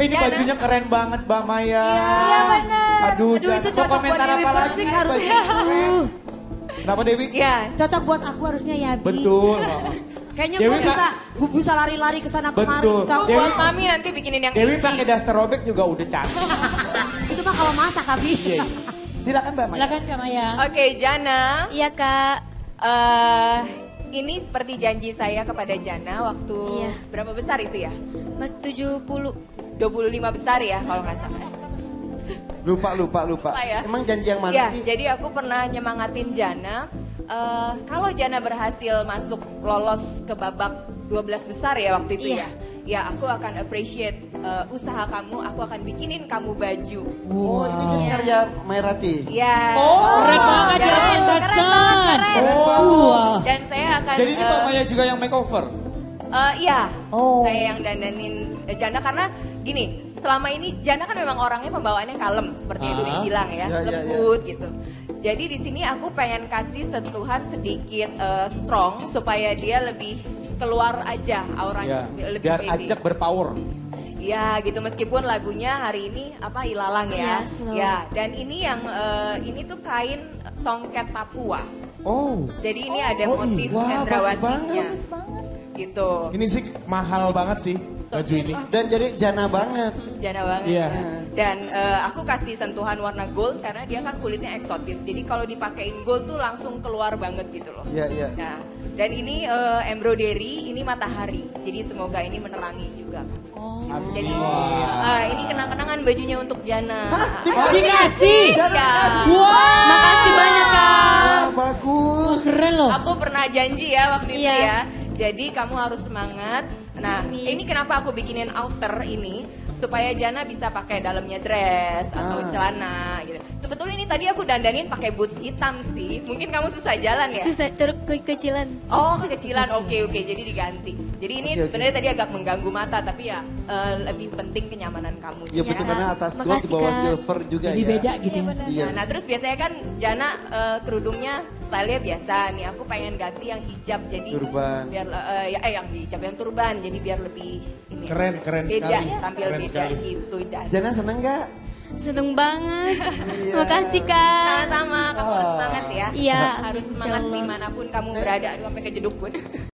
Ini Jana. bajunya keren banget Mbak Maya. Iya bener. Aduh, Aduh, Jan, itu cocok komentar buat Dewi apa lagi? Persik harusnya. Bajunya keren. Kenapa Dewi? Ya, Cocok buat aku harusnya ya, Bi. Betul. Kayaknya Dewi gue bisa, gue bisa lari-lari ke sana kemari. Betul. Bisa, Dewi- buat mami nanti bikinin yang Dewi ini. pakai daster robek juga udah cantik. itu mah kalau masak, Abi. Iya, iya. Silakan Mbak Maya. Silakan Kak Maya. Oke, Jana. Iya kak, eh ini seperti janji saya kepada Jana waktu Iya. berapa besar itu ya? mas 70 25 besar ya kalau nggak salah. Lupa, lupa, lupa. Lupa ya? Emang janji yang mana Ya, sih? jadi aku pernah nyemangatin Jana. eh, kalau Jana berhasil masuk lolos ke babak 12 besar ya waktu itu Iya. ya. Ya, aku akan appreciate eh, usaha kamu. Aku akan bikinin kamu baju. Oh, ini kan karya Mairati. Ya. Oh, Keren banget ya Dan- pantasan. Keren Oh, banget. wow. Dan saya akan Jadi ini Mbak eh, Maya juga yang makeover. Eh, iya, Oh. saya yang dandanin Jana karena gini, selama ini Jana kan memang orangnya pembawaannya kalem seperti yang Ah. udah bilang ya, Ya, ya, ya. lembut gitu. Jadi di sini aku pengen kasih sentuhan sedikit eh, strong supaya dia lebih keluar aja Ya, auranya lebih biar pede. ajak berpower. Ya gitu meskipun lagunya hari ini apa ilalang ya. Slow. Ya dan ini yang eh, ini tuh kain songket Papua. Oh. Jadi ini ada Oh, motif iya. Wah, cendrawasihnya. bagus Gitu. Ini sih mahal banget sih baju ini. Dan jadi jana banget. Jana banget. Iya. Dan eh, aku kasih sentuhan warna gold karena dia kan kulitnya eksotis. Jadi kalau dipakein gold tuh langsung keluar banget gitu loh. Iya, iya. Nah, dan ini eh, embroidery, ini matahari. Jadi semoga ini menerangi juga. Jadi ah, ini kenang-kenangan bajunya untuk Jana. Dikasih. Iya. Wow. Makasih banyak kak Wah, bagus. Keren loh. Aku pernah janji ya waktu itu Iya. ya. Jadi kamu harus semangat. Nah, Amin. ini kenapa aku bikinin outer ini supaya Jana bisa pakai dalamnya dress atau Ah. celana gitu. Sebetulnya ini tadi aku dandanin pakai boots hitam sih. Mungkin kamu susah jalan ya. Susah ter kekecilan Oh, kekecilan. Oke, oke. Jadi diganti. Jadi ini oke. sebenarnya tadi agak mengganggu mata, tapi ya eh, lebih penting kenyamanan kamu. Ya betul karena atas gold di bawah silver juga Jadi ya. beda gitu ya. Iya. Nah, nah, terus biasanya kan Jana eh, kerudungnya stylenya biasa nih. Aku pengen ganti yang hijab jadi Turban. biar eh, ya eh yang hijab yang turban jadi biar lebih ini Keren, keren beda sekali. tampil Keren beda sekali. gitu Jana. Jana seneng gak? Seneng banget Iya. Makasih kak Sama-sama, kamu harus semangat ya. Iya, Harus semangat di mana pun kamu berada. Aduh, sampai kejeduk gue.